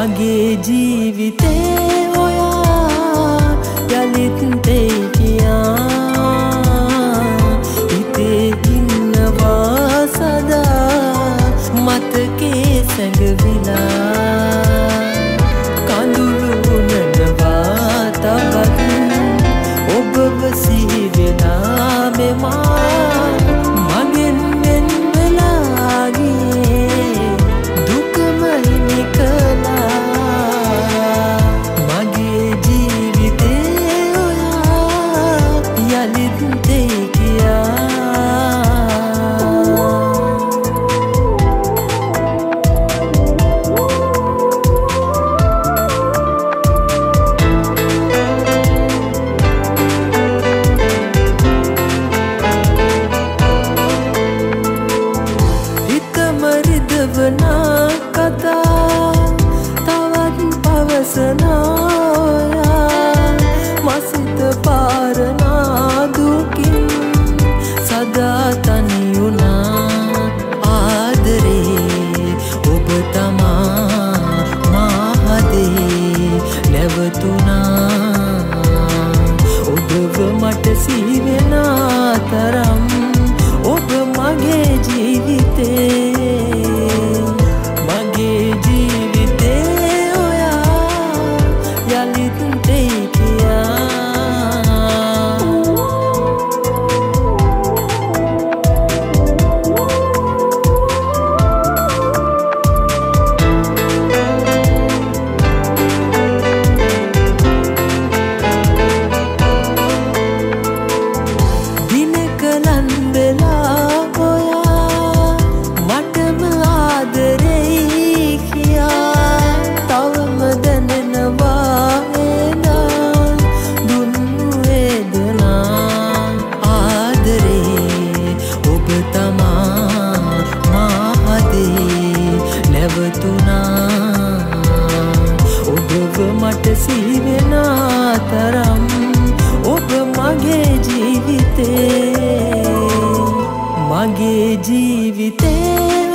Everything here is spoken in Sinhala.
आगे जी වුණා ඔබව මට සිහිවෙනා තරම්. ඉවතුනා ඔබව මට සිහිවෙන තරම් ඔබ මගේ ජීවිතේ. මගේ ජීවිතේ